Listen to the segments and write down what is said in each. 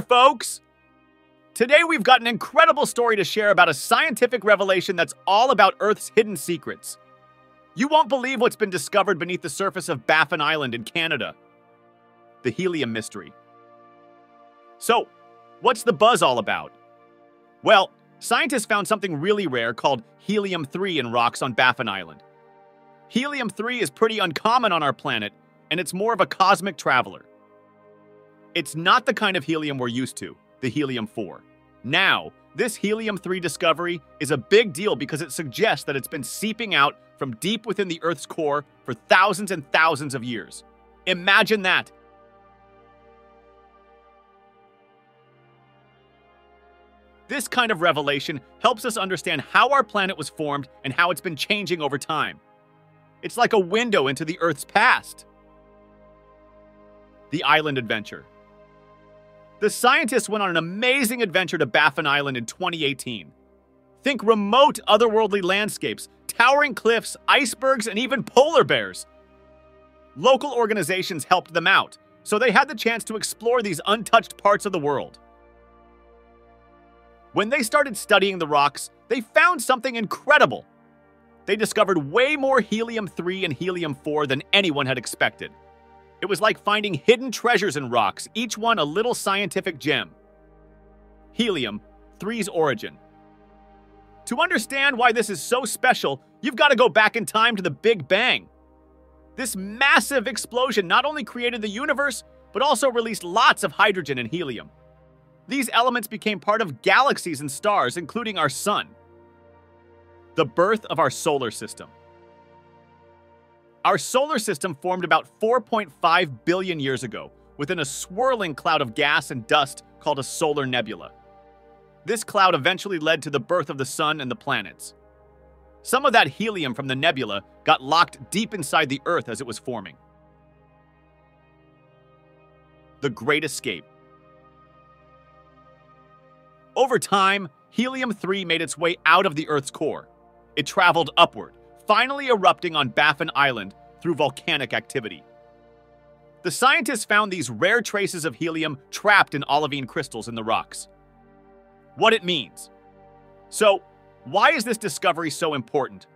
there, folks! Today we've got an incredible story to share about a scientific revelation that's all about Earth's hidden secrets. You won't believe what's been discovered beneath the surface of Baffin Island in Canada. The helium mystery. So, what's the buzz all about? Well, scientists found something really rare called helium 3 in rocks on Baffin Island. Helium 3 is pretty uncommon on our planet, and it's more of a cosmic traveler. It's not the kind of helium we're used to, the helium 4. Now, this helium 3 discovery is a big deal because it suggests that it's been seeping out from deep within the Earth's core for thousands and thousands of years. Imagine that! This kind of revelation helps us understand how our planet was formed and how it's been changing over time. It's like a window into the Earth's past. The Island Adventure the scientists went on an amazing adventure to Baffin Island in 2018. Think remote, otherworldly landscapes, towering cliffs, icebergs, and even polar bears. Local organizations helped them out, so they had the chance to explore these untouched parts of the world. When they started studying the rocks, they found something incredible. They discovered way more helium 3 and helium 4 than anyone had expected. It was like finding hidden treasures in rocks, each one a little scientific gem. Helium, 3's origin. To understand why this is so special, you've got to go back in time to the Big Bang. This massive explosion not only created the universe, but also released lots of hydrogen and helium. These elements became part of galaxies and stars, including our Sun. The birth of our solar system. Our solar system formed about 4.5 billion years ago within a swirling cloud of gas and dust called a solar nebula. This cloud eventually led to the birth of the sun and the planets. Some of that helium from the nebula got locked deep inside the Earth as it was forming. The Great Escape. Over time, helium 3 made its way out of the Earth's core. It traveled upward, finally erupting on Baffin Island through volcanic activity. The scientists found these rare traces of helium trapped in olivine crystals in the rocks. What it means. So, why is this discovery so important?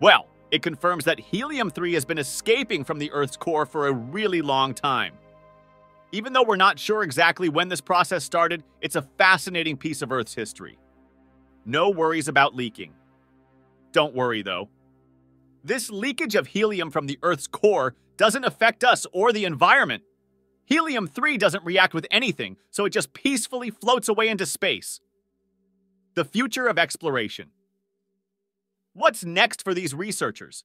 Well, it confirms that helium 3 has been escaping from the Earth's core for a really long time. Even though we're not sure exactly when this process started, it's a fascinating piece of Earth's history. No worries about leaking. Don't worry, though. This leakage of helium from the Earth's core doesn't affect us or the environment. Helium 3 doesn't react with anything, so it just peacefully floats away into space. The future of exploration. What's next for these researchers?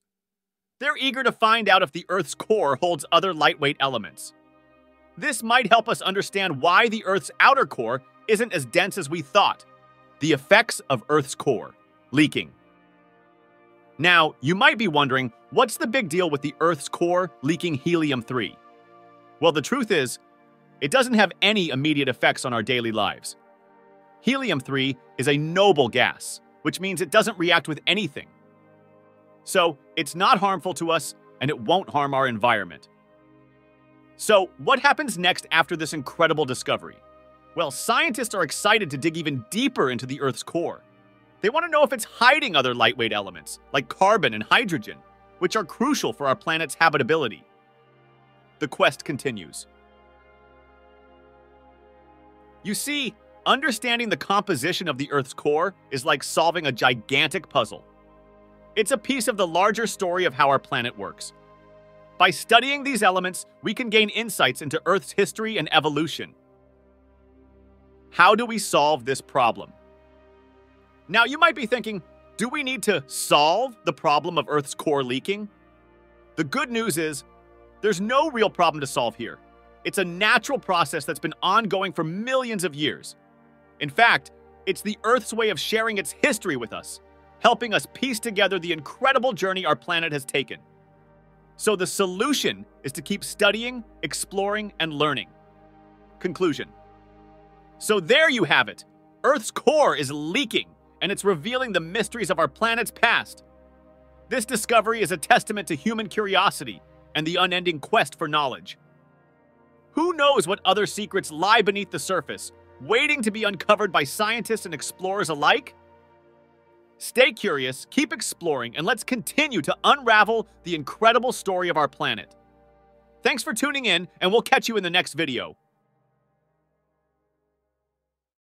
They're eager to find out if the Earth's core holds other lightweight elements. This might help us understand why the Earth's outer core isn't as dense as we thought. The effects of Earth's core leaking. Now, you might be wondering, what's the big deal with the Earth's core leaking helium-3? Well, the truth is, it doesn't have any immediate effects on our daily lives. Helium-3 is a noble gas, which means it doesn't react with anything. So, it's not harmful to us, and it won't harm our environment. So, what happens next after this incredible discovery? Well, scientists are excited to dig even deeper into the Earth's core. They want to know if it's hiding other lightweight elements, like carbon and hydrogen, which are crucial for our planet's habitability. The quest continues. You see, understanding the composition of the Earth's core is like solving a gigantic puzzle. It's a piece of the larger story of how our planet works. By studying these elements, we can gain insights into Earth's history and evolution. How do we solve this problem? Now, you might be thinking, do we need to solve the problem of Earth's core leaking? The good news is, there's no real problem to solve here. It's a natural process that's been ongoing for millions of years. In fact, it's the Earth's way of sharing its history with us, helping us piece together the incredible journey our planet has taken. So the solution is to keep studying, exploring, and learning. Conclusion. So there you have it. Earth's core is leaking and it's revealing the mysteries of our planet's past. This discovery is a testament to human curiosity and the unending quest for knowledge. Who knows what other secrets lie beneath the surface, waiting to be uncovered by scientists and explorers alike? Stay curious, keep exploring, and let's continue to unravel the incredible story of our planet. Thanks for tuning in, and we'll catch you in the next video.